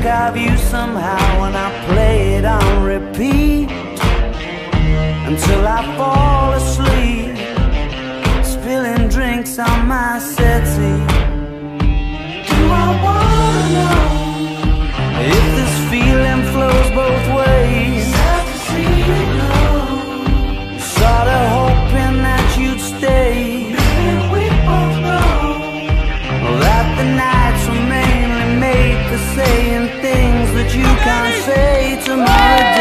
think of you somehow when I play it on repeat until I fall asleep, spilling drinks on my settee. saying things that you can't say tomorrow.